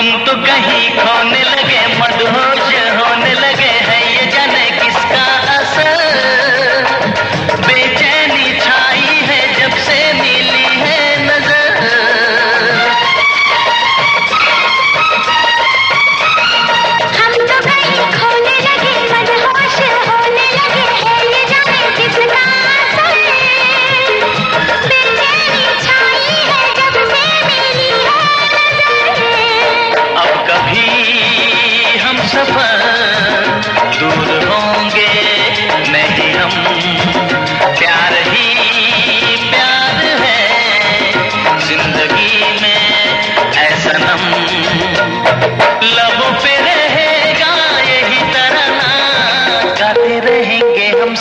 हम तो कहीं खोने लगे मदहोश होने लगे।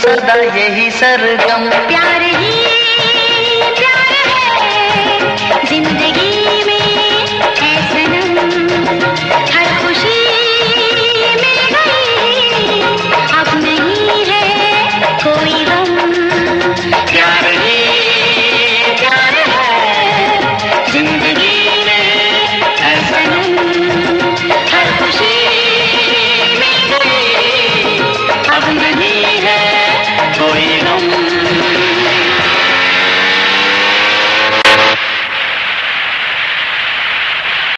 सदा यही सरगम। प्यार ही